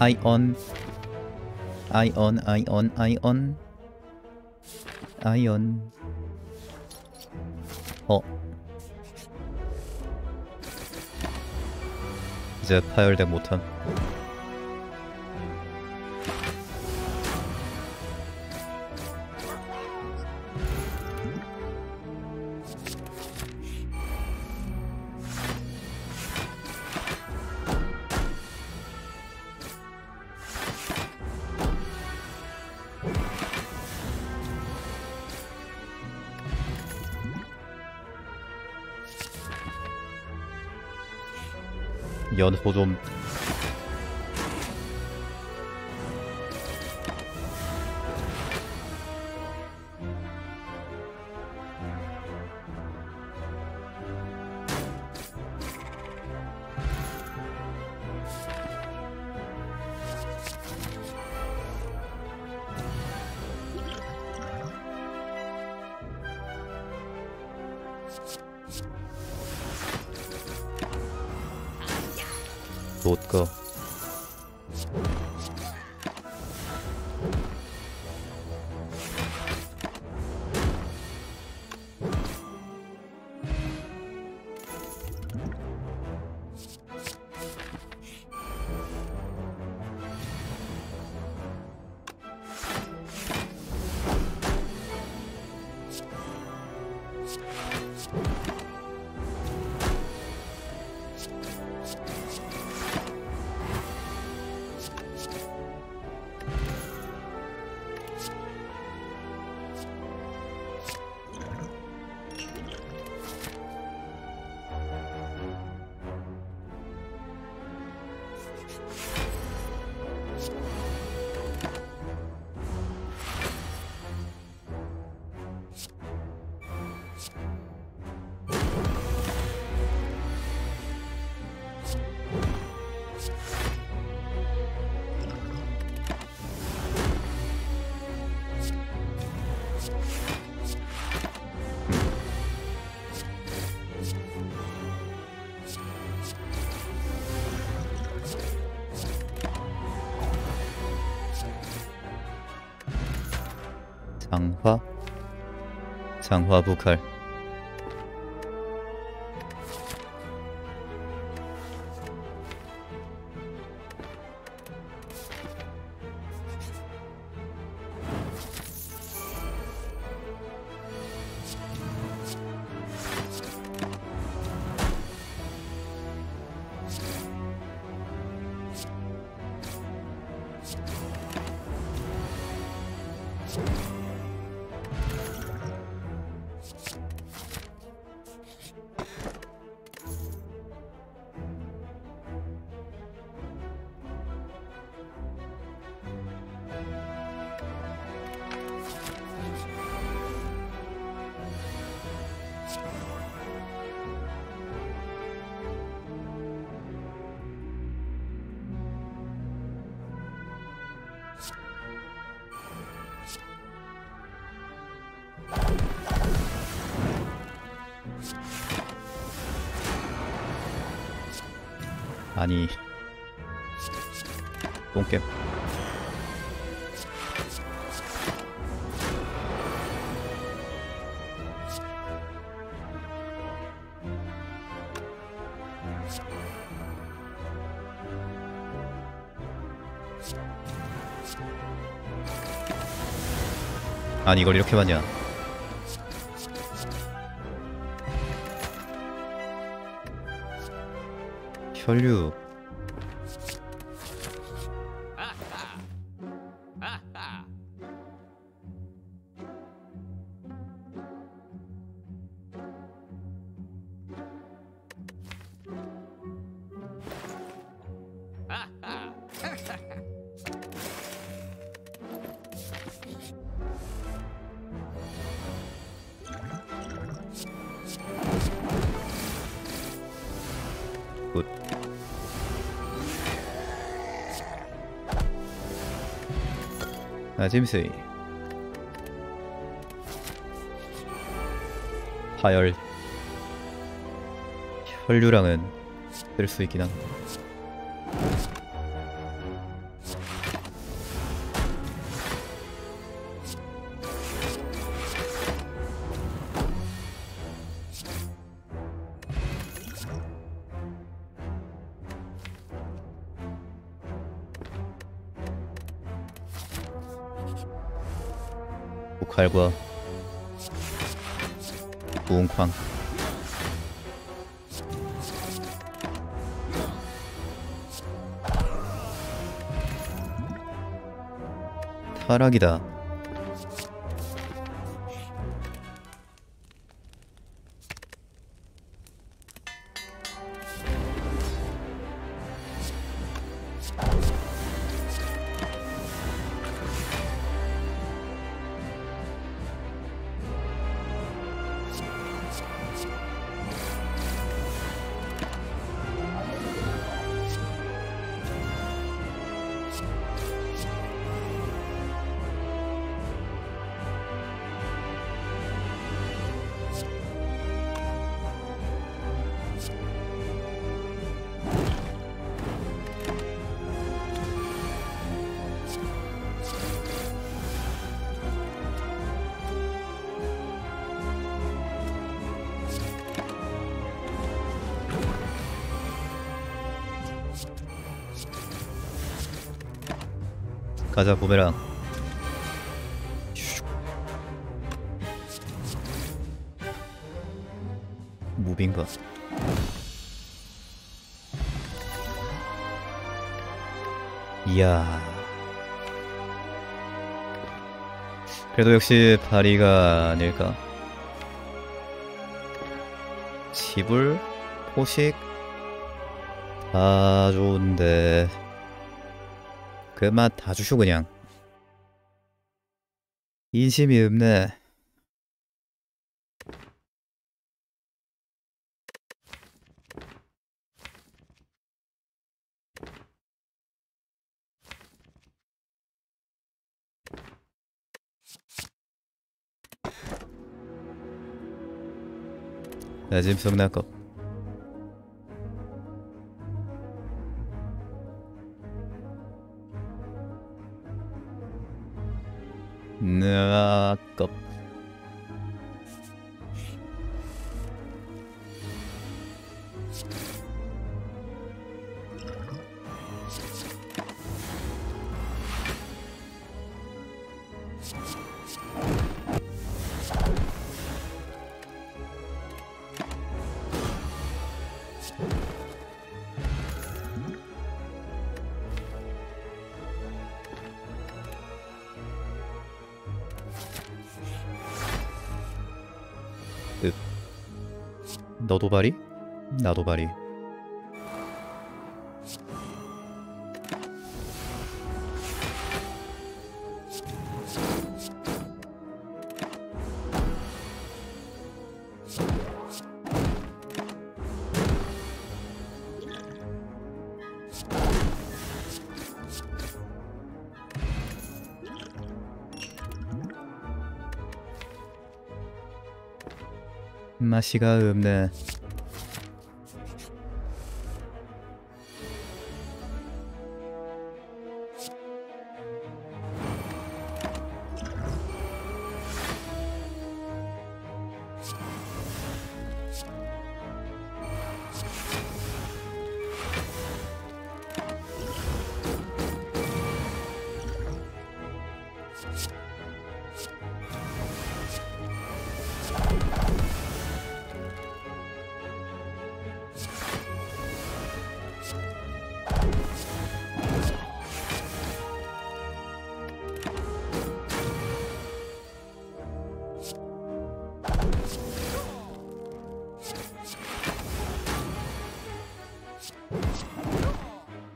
아이언 아이언 아이언 아이언 아이언. 어. 이제 파열된 못함 연호 좀 못가 장화 장화 부칼 you 아니. 똥겜 아니 이걸 이렇게 봤냐 혈류 재밌어요. 파열 혈류랑은 쓸 수 있긴 한데 북칼과 부흥쾅. 타락이다 가자 부메랑. 슉. 무빙가 이야. 그래도 역시 바리가 아닐까? 지불 포식? 다 좋은데 그맛 다 주쇼 그냥. 인심이 없네. 나짐 성나컵 도 바리? 나도 바리 맛이가 없네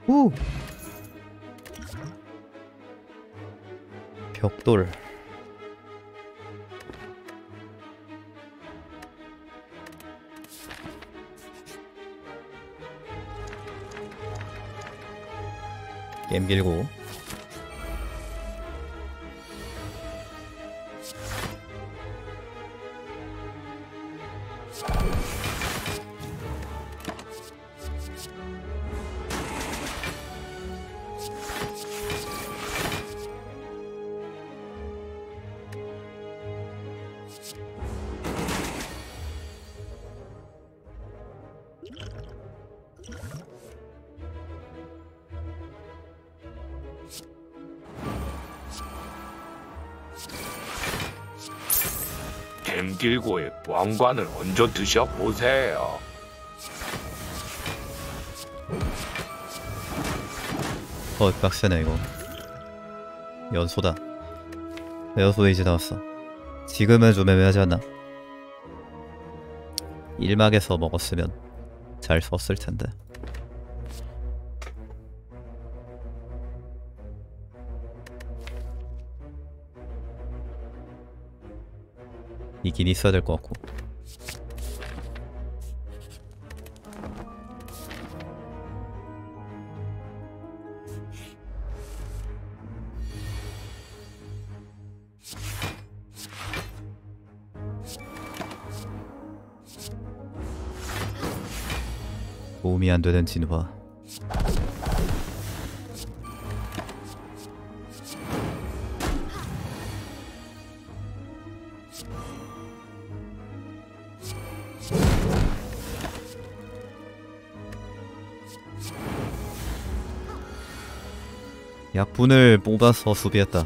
후 벽돌. 게임 길고 왕관을 얹어 드셔보세요. 어 빡세네 이거 연소다 연소 이제 나왔어 지금은 좀 애매하지 않나? 1막에서 먹었으면 잘 썼을 텐데 이긴 있어야 될 것 같고. 도움이 안 되는 진화 약분을 뽑아서 수비했다.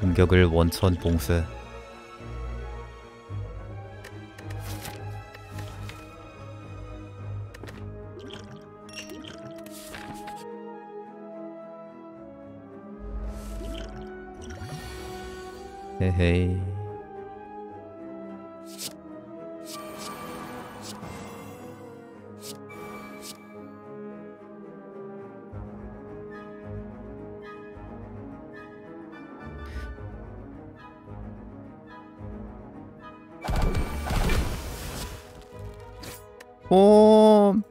공격을 원천 봉쇄 헤헤이. 홈.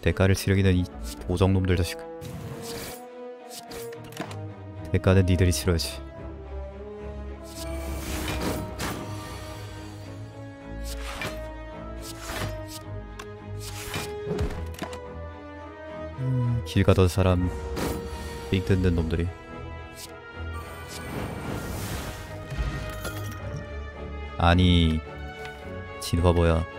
대가를 치르기는 이 보정놈들 자식 대가는 니들이 치러야지. 음, 길 가던 사람 삥 뜯는 놈들이. 아니 진화 뭐야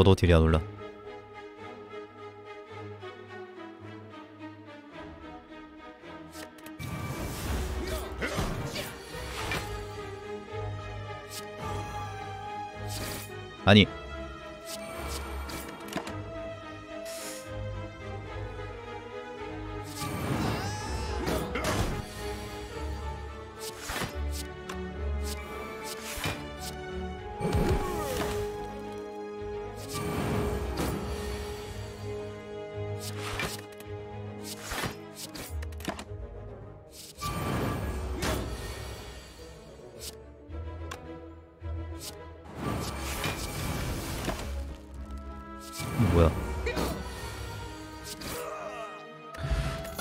써도 딜이 안 올라. 아니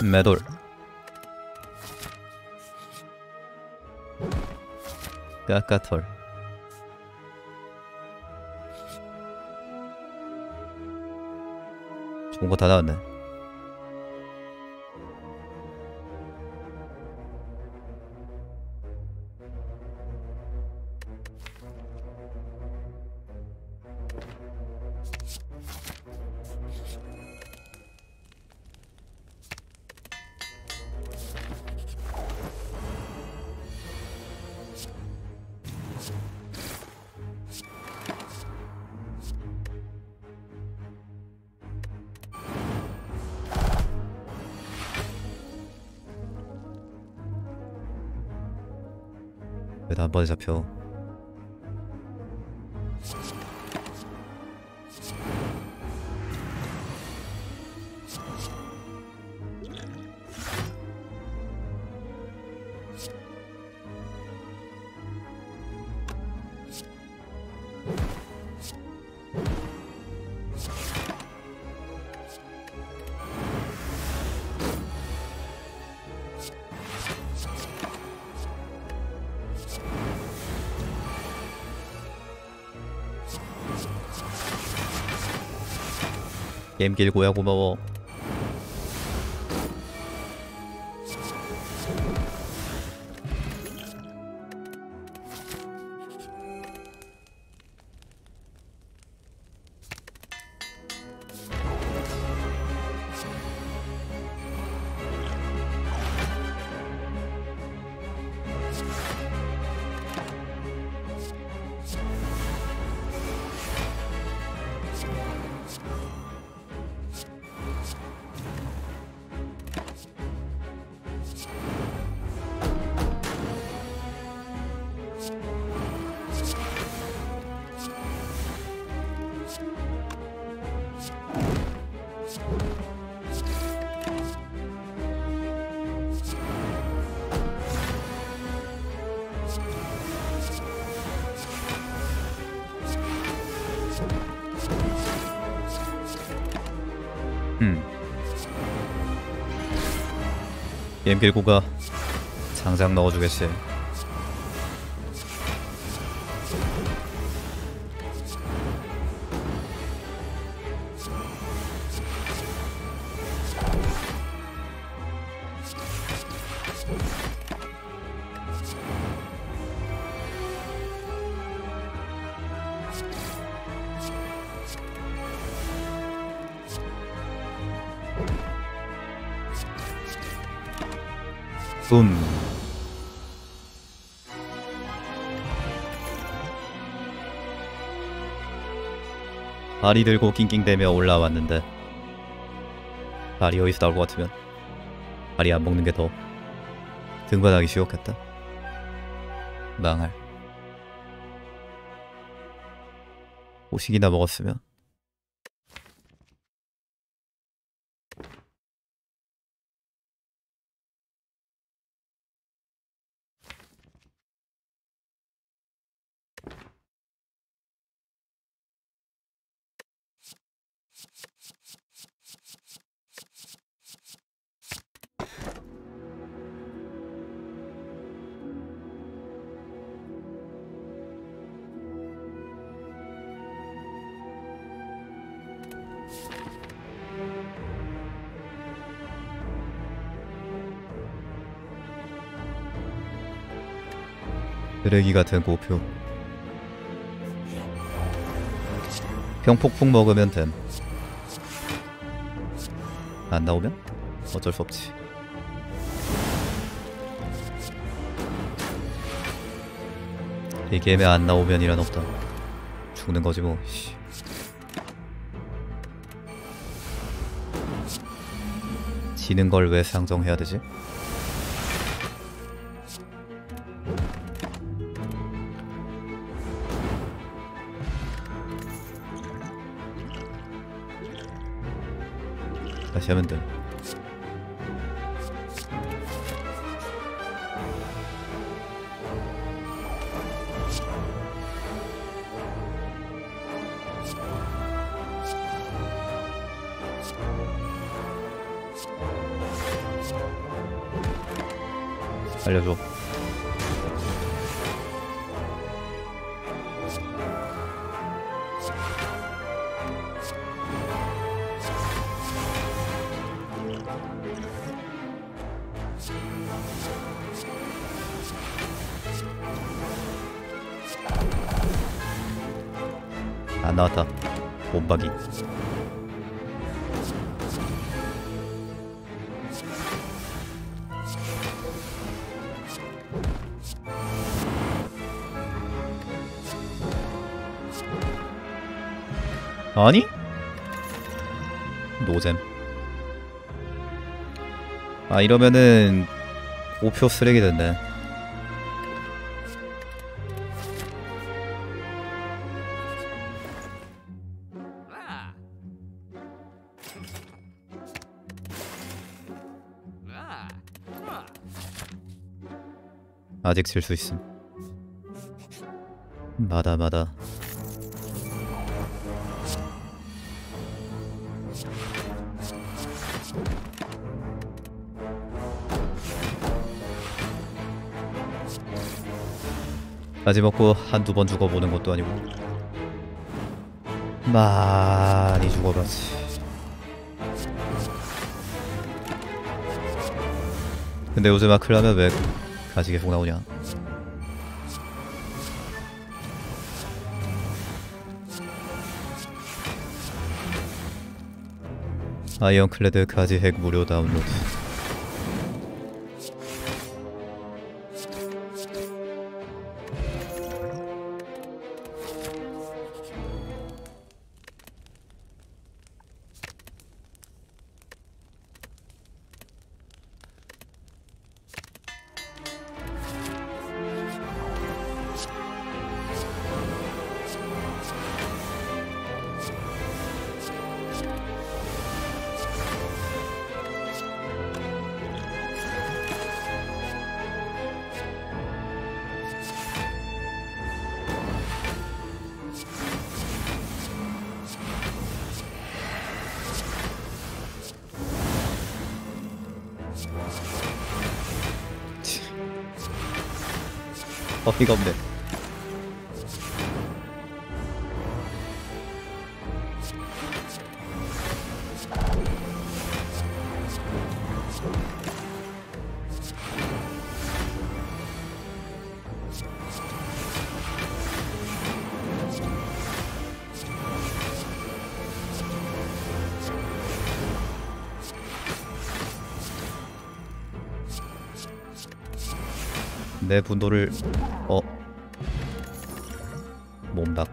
매돌. 까까털. 좋은 거 다 나왔네 나한 번에 잡혀 게임 길고야 고마워. 게임 길고가 장장 넣어주겠지. 음. 발이 들고 낑낑대며 올라왔는데 발이 어디서 나올 것 같으면 발이 안 먹는 게 더 등반하기 쉬웠겠다. 망할. 오식이나 먹었으면 쓰레기 같은 고표. 병폭풍 먹으면 됨. 안 나오면 어쩔 수 없지. 이 게임에 안 나오면 이란 없다. 죽는 거지 뭐. 씨. 지는 걸 왜 상정해야 되지? 다시 하면 돼. 알려줘. 나왔다. 몸박이. 아니? 노잼. 아 이러면은 5표 쓰레기 됐네. 아직 질 수 있음. 마다 마다. 까지 먹고 한두 번 죽어보는 것도 아니고. 많이 죽어봤지. 근데 요즘 아클라면 왜 가지 계속 나오냐? 아이언클레드 가지 핵 무료 다운로드 이가 없네 내 분노를 어. 몸박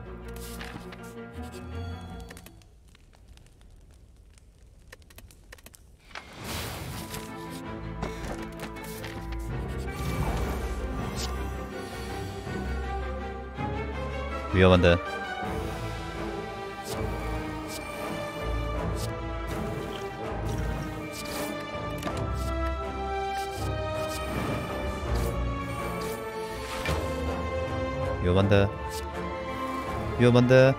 위험한데 위험한데.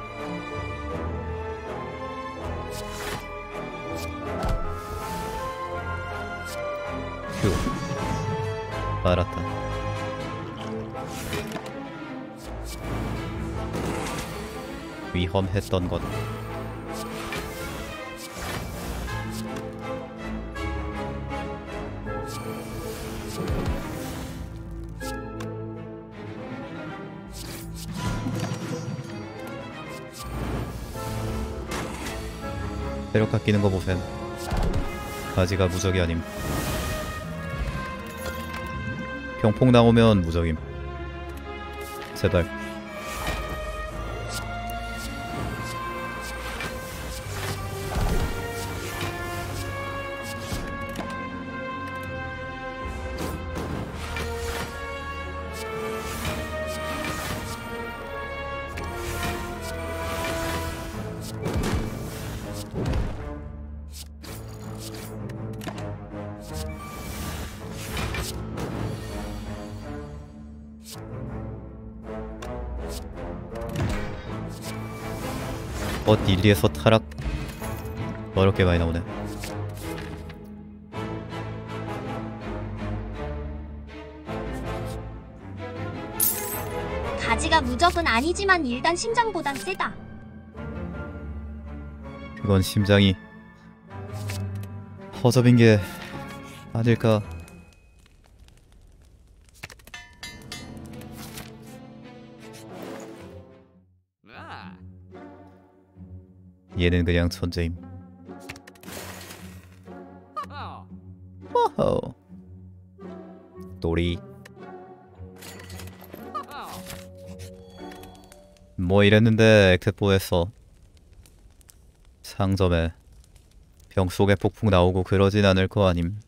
휴. 알았다. 위험했던 것 깎이는 거 보셈. 가지가 무적이 아님. 병폭 나오면 무적임. 제발 어 닐리에서 타락. 어렵게 많이 나오네. 가지가 무적은 아니지만 일단 심장보단 세다. 그건 심장이 허접인 게 아닐까 얘는 그냥 천재임. 호호 또리 뭐 이랬는데 액트포에서 상점에 병 속에 폭풍 나오고 그러진 않을 거 아님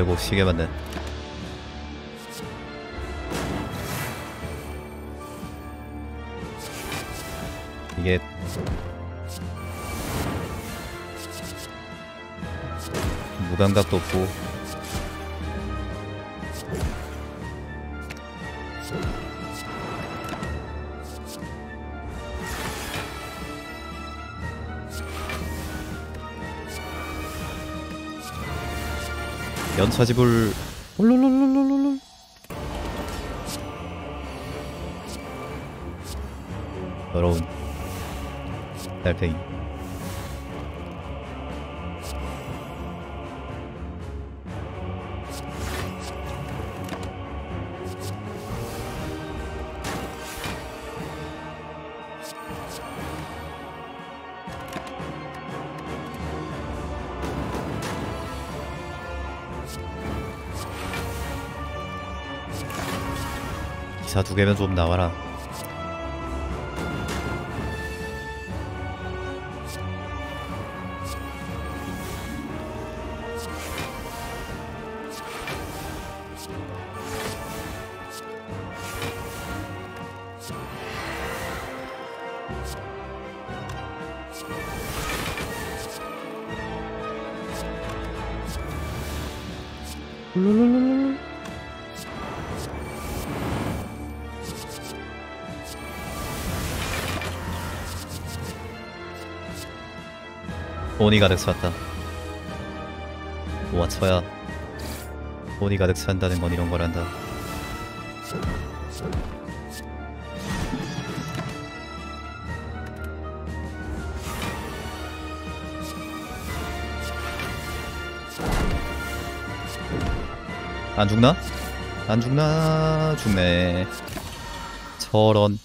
아이고 시계 맞네. 이게 무감각도 없고 연차지불 롤롤롤롤롤 더러운 달팽이 개면 좀 나와라 돈이 가득 찼다. 와쳐야 돈이 가득 찬다는 건 이런 거란다. 안 죽나? 안 죽나? 죽네. 저런.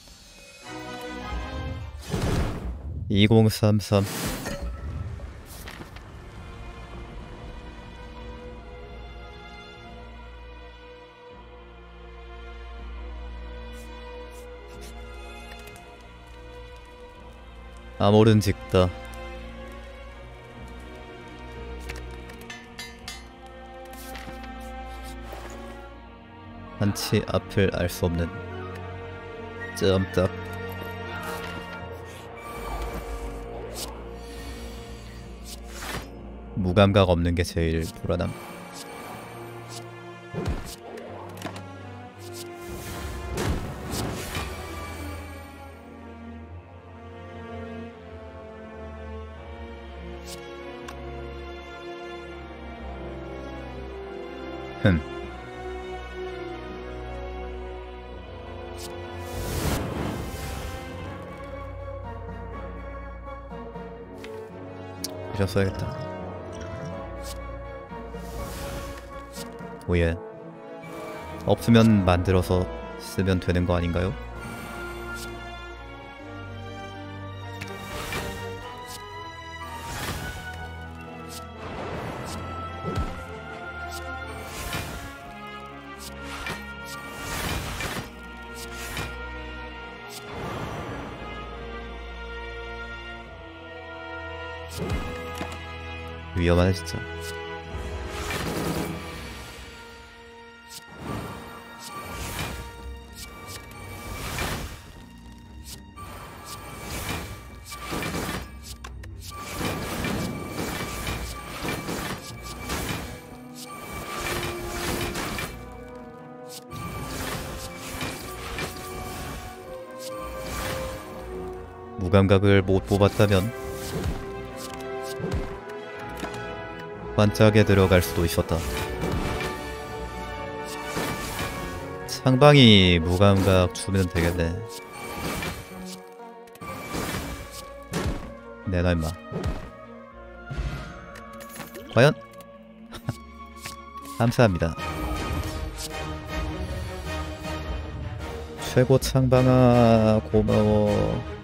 2033 아모른 직다. 한치 앞을 알 수 없는 점딱 무감각 없는 게 제일 불안함 써야겠다 오예 없으면 만들어서 쓰면 되는 거 아닌가요? 위험하네 진짜. 무감각을 못 뽑았다면 반짝에 들어갈 수도 있었다. 상방이 무감각 주면 되겠네. 내놔 임마. 과연? 감사합니다. 최고 창방아 고마워.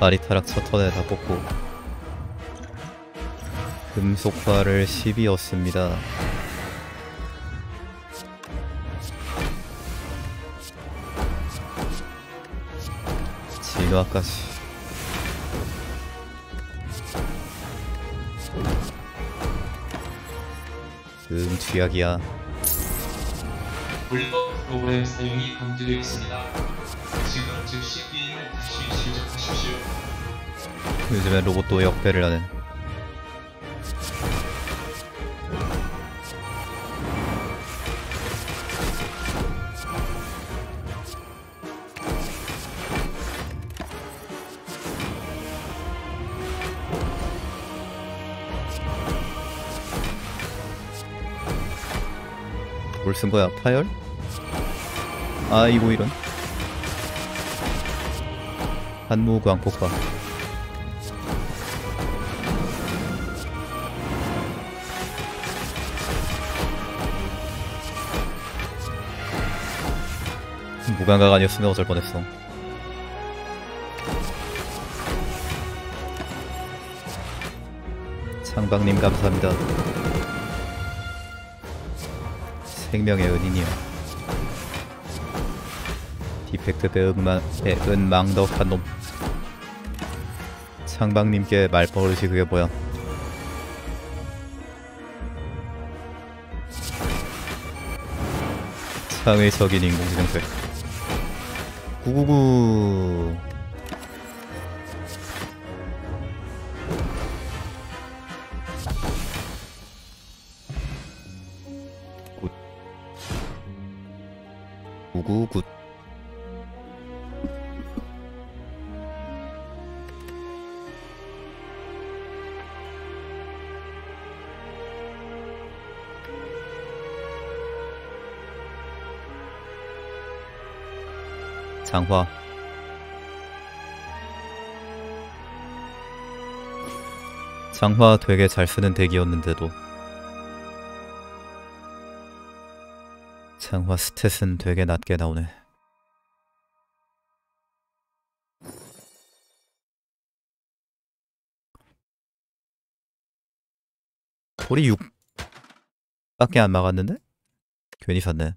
바리타락 첫턴에 다 뽑고 금속화를 12였습니다. 진화까지. 음 쥐약이야. 물론 로그램 사용이 강제되어 있습니다. 지금 즉시 게임을 요즘엔 로봇도 역배를 하네 뭘쓴 거야? 파열? 아이고 이런 한무광 폭발 무감각 아니었으면 어쩔 뻔했어. 창박님 감사합니다. 생명의 은인이요 디펙트 배은망, 배은망덕한 놈 창박님께 말버릇이 그게 뭐야? 창의적인 인공지능들. 999 장화. 장화 되게 잘 쓰는 덱이었는데도 장화 스탯은 되게 낮게 나오네. 우리 6 밖에 안 막았는데? 괜히 샀네